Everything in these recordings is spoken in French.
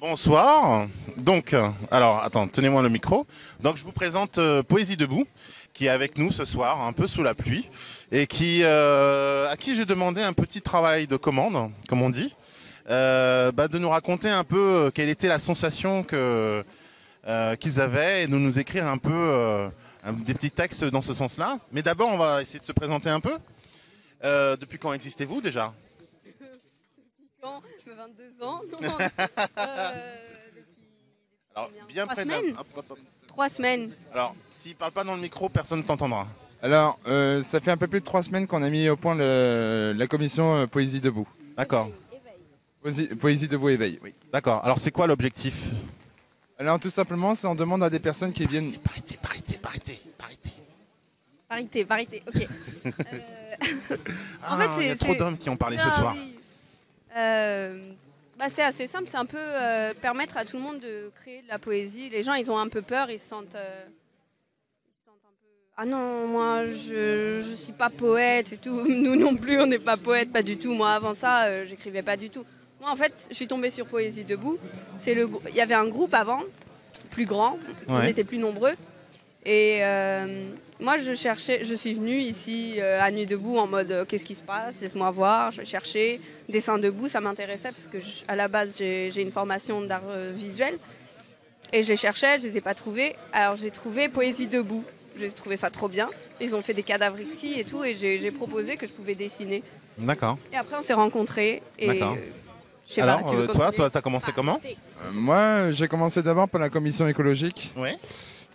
Bonsoir. Donc, alors, attends, tenez-moi le micro. Donc, je vous présente euh, Poésie debout, qui est avec nous ce soir, un peu sous la pluie, et qui, euh, à qui j'ai demandé un petit travail de commande, comme on dit, euh, bah, de nous raconter un peu quelle était la sensation qu'ils avaient et de nous écrire un peu des petits textes dans ce sens-là. Mais d'abord, on va essayer de se présenter un peu. Depuis quand existez-vous déjà? Je 22 ans. Non, euh, depuis, Alors, bien Trois près de la- semaines hop, hop, hop. trois semaines. Alors, s'il parle pas dans le micro, personne ne t'entendra. Alors, euh, ça fait un peu plus de trois semaines qu'on a mis au point le- la commission euh, Poésie Debout. D'accord. Poésie, Poésie Debout Éveil, oui. D'accord. Alors, c'est quoi l'objectif? Alors, tout simplement, c'est on demande à des personnes qui viennent... Parité, parité, parité, parité. Parité, parité, ok. Euh, Ah, fait, il y a c'est- trop c'est- d'hommes qui ont parlé ce ah, soir. oui. Euh, bah, c'est assez simple, c'est un peu euh, permettre à tout le monde de créer de la poésie. Les gens, ils ont un peu peur, ils se sentent, euh, ils se sentent un peu. Ah non, moi, je, je suis pas poète et tout. Nous non plus, on n'est pas poète, pas du tout. Moi, avant ça, j'écrivais pas du tout. Moi, en fait, je suis tombée sur Poésie debout. C'est le, grou- il y avait un groupe avant, plus grand, on était plus nombreux. Et euh, moi, je cherchais, je suis venue ici euh, à Nuit debout en mode euh, qu'est-ce qui se passe, laisse-moi voir. Je cherchais dessin debout, ça m'intéressait parce que je- à la base j'ai une formation d'art euh, visuel et je les cherchais, je les ai pas trouvés. Alors j'ai trouvé Poésie debout. J'ai trouvé ça trop bien. Ils ont fait des cadavres exquis et tout et j'ai proposé que je pouvais dessiner. D'accord. Et après on s'est rencontrés et sais pas, Alors, tu euh, toi, toi, t'as commencé comment? Euh, moi, j'ai commencé d'abord par la commission écologique. Oui.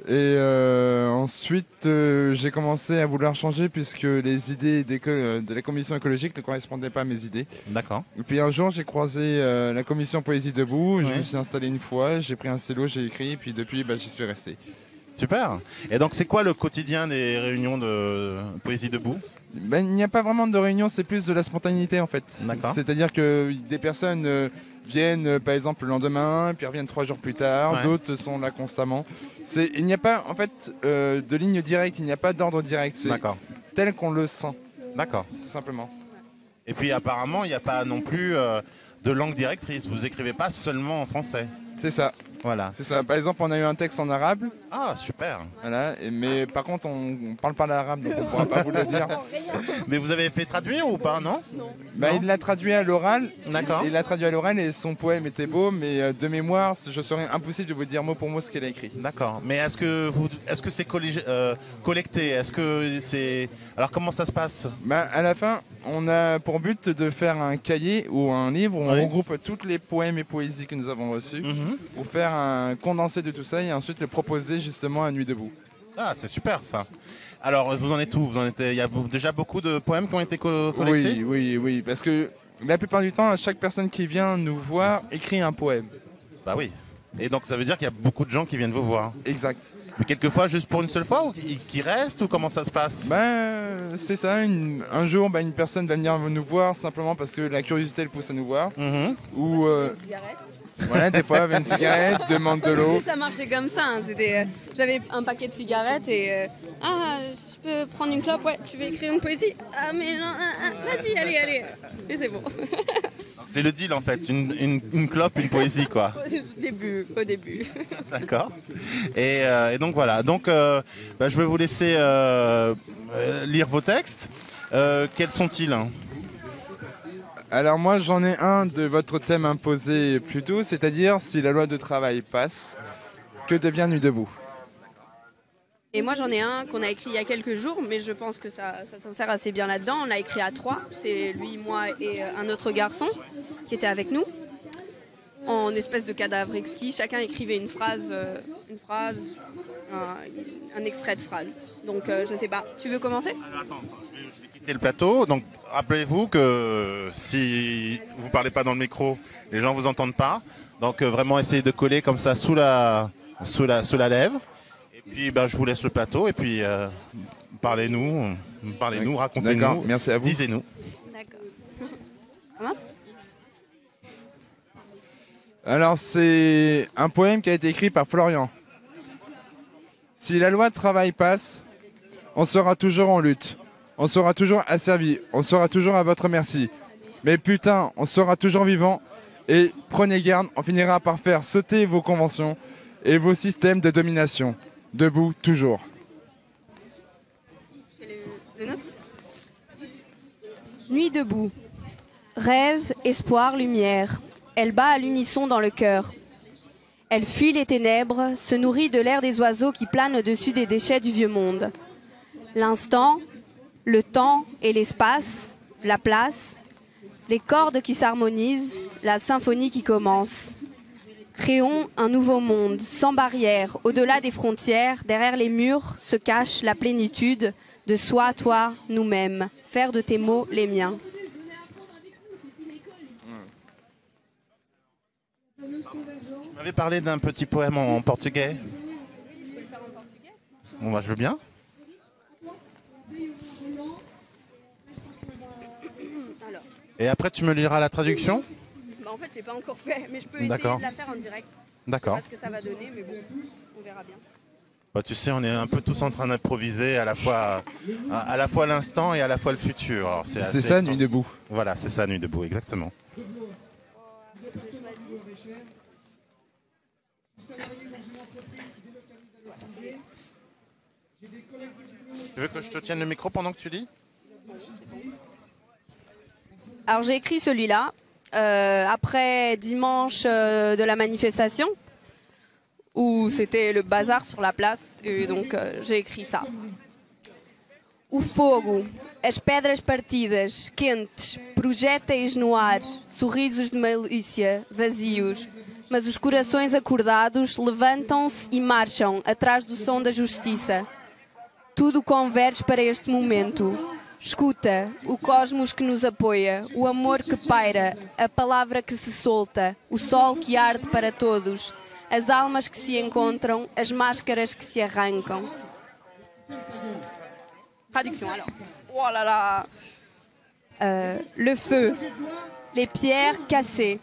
Et euh, ensuite, euh, j'ai commencé à vouloir changer puisque les idées euh, de la commission écologique ne correspondaient pas à mes idées. D'accord. Et puis un jour, j'ai croisé la commission Poésie Debout. Je me suis installé une fois, j'ai pris un stylo, j'ai écrit, et puis depuis, bah, j'y suis resté. Super. Et donc, c'est quoi le quotidien des réunions de Poésie debout? Ben, il n'y a pas vraiment de réunion, c'est plus de la spontanéité en fait. D'accord. C'est-à-dire que des personnes viennent euh, par exemple le lendemain, puis reviennent trois jours plus tard, Ouais. d'autres sont là constamment. C'est, il n'y a pas en fait euh, de ligne directe, il n'y a pas d'ordre direct, c'est D'accord. tel qu'on le sent, D'accord. tout simplement. Et puis, apparemment, il n'y a pas non plus euh, de langue directrice. Vous écrivez pas seulement en français. C'est ça, Voilà. c'est ça. Par exemple, on a eu un texte en arabe, Ah, super. voilà, et- mais par contre on, on parle pas l'arabe, donc on pourra pas vous le dire. Mais vous avez fait traduire ou pas, non? Ben, Non. il l'a traduit à l'oral, D'accord. il l'a traduit à l'oral et son poème était beau, mais euh, de mémoire, je serais impossible de vous dire mot pour mot ce qu'il a écrit. D'accord. Mais est-ce que vous, est-ce que c'est collég- euh, collecté? Est-ce que c'est alors comment ça se passe? Bah, à la fin, on a pour but de faire un cahier ou un livre où on regroupe toutes les poèmes et poésies que nous avons reçus Mhm. pour faire un condensé de tout ça et ensuite le proposer justement à Nuit debout. Ah, c'est super ça. Alors, vous en êtes où? Vous en êtes Il y a déjà beaucoup de poèmes qui ont été co- collectés? Oui, oui, oui, parce que la plupart du temps, chaque personne qui vient nous voir écrit un poème. Bah oui. Et donc, ça veut dire qu'il y a beaucoup de gens qui viennent vous voir. Exact. Mais quelquefois, juste pour une seule fois, ou qui, restent, ou comment ça se passe? Ben, c'est ça. une- un jour, ben, une personne va venir nous voir simplement parce que la curiosité le pousse à nous voir. Mhm. Ou euh, Une cigarette. Voilà, des fois, veut une cigarette, demande de l'eau. Ça marchait comme ça. hein. C'était, euh, j'avais un paquet de cigarettes et euh, ah, je peux prendre une clope? Ouais, tu veux écrire une poésie? Ah mais non, ah, ah, vas-y, allez, allez. Et c'est bon. C'est le deal en fait, une, une- une clope, une poésie quoi. au début, au début. D'accord. Et, euh, et donc voilà. Donc, euh, bah, je vais vous laisser lire vos textes. Euh, quels sont-ils hein? Alors moi j'en ai un de votre thème imposé plus tôt, c'est-à-dire si la loi de travail passe, que devient Nuit debout? Et moi j'en ai un qu'on a écrit il y a quelques jours, mais je pense que ça, ça s'insère assez bien là-dedans. On l'a écrit à trois. C'est lui, moi et euh, un autre garçon qui était avec nous. En espèce de cadavre exquis, chacun écrivait une phrase, euh, une phrase, un, un extrait de phrase. Donc euh, je sais pas. Tu veux commencer? Alors, attends, attends, je vais, je vais quitter le plateau. Donc, rappelez-vous que si vous parlez pas dans le micro, les gens vous entendent pas. Donc, euh, vraiment, essayez de coller comme ça sous la, sous la, sous la lèvre. Et puis, ben, je vous laisse le plateau. Et puis, euh, parlez-nous, parlez-nous, racontez-nous, merci à vous. disez-nous. D'accord. Commence Alors c'est un poème qui a été écrit par Florian. Si la loi de travail passe, on sera toujours en lutte. On sera toujours asservi. On sera toujours à votre merci. Mais putain, on sera toujours vivant Et prenez garde, on finira par faire sauter vos conventions et vos systèmes de domination. Debout toujours. Nuit debout. Rêve, espoir, lumière. Elle bat à l'unisson dans le cœur. Elle fuit les ténèbres, se nourrit de l'air des oiseaux qui planent au-dessus des déchets du vieux monde. L'instant, le temps et l'espace, la place, les cordes qui s'harmonisent, la symphonie qui commence. Créons un nouveau monde, sans barrière, au-delà des frontières, derrière les murs se cache la plénitude de soi, toi, nous-mêmes. Faire de tes mots les miens. Tu m'avais parlé d'un petit poème en portugais. Bon, bah, je veux bien. Et après, tu me liras la traduction Bah, en fait, j'ai pas encore fait, mais je peux essayer D'accord. de la faire en direct. D'accord. Pas ce que ça va donner, mais bon, on verra bien. Bah, tu sais, on est un peu tous en train d'improviser à la fois à, à la fois l'instant et à la fois le futur. Alors, c'est assez C'est ça, extra- nuit debout. Voilà, c'est ça, nuit debout, exactement. Tu veux que je te tienne le micro pendant que tu lis? Alors j'ai écrit celui-là euh, après dimanche euh, de la manifestation où c'était le bazar sur la place et donc euh, j'ai écrit ça. O fogo, as pedras partidas, quentes, projéteis no ar, sorrisos de malícia, vazios, mas os corações acordados levantam-se e marcham atrás do som da justiça. Tudo converge para este momento. Escuta, o cosmos que nos apoia, o amor que paira, a palavra que se solta, o sol que arde para todos, as almas que se encontram, as máscaras que se arrancam. Traduction alors. Oh là là. Euh, le feu, les pierres cassées,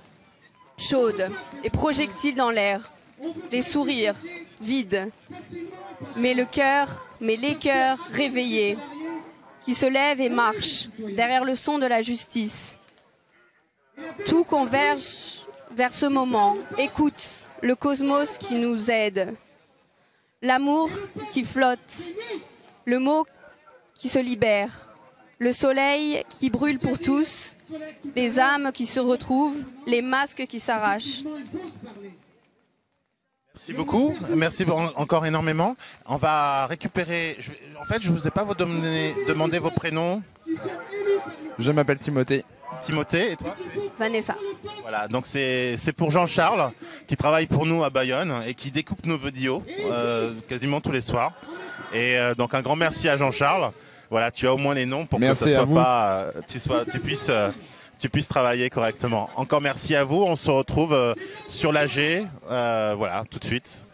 chaudes, les projectiles dans l'air, les sourires vides, mais le cœur, mais les cœurs réveillés, qui se lèvent et marchent derrière le son de la justice. Tout converge vers ce moment. Écoute le cosmos qui nous aide, l'amour qui flotte, le mot qui se libère, le soleil qui brûle pour tous, les âmes qui se retrouvent, les masques qui s'arrachent. Merci beaucoup, merci en- encore énormément. On va récupérer. je en fait, je vous ai pas vous demandé vos prénoms. Je m'appelle Timothée. Timothée et toi? Vanessa. Voilà, donc c'est c'est pour Jean-Charles qui travaille pour nous à Bayonne et qui découpe nos vidéos euh, quasiment tous les soirs. Et euh, donc un grand merci à Jean-Charles. Voilà, tu as au moins les noms pour Merci que ça soit pas, euh, tu sois, tu puisses, euh, tu puisses travailler correctement. Encore merci à vous. On se retrouve euh, sur l'AG, euh, voilà, tout de suite.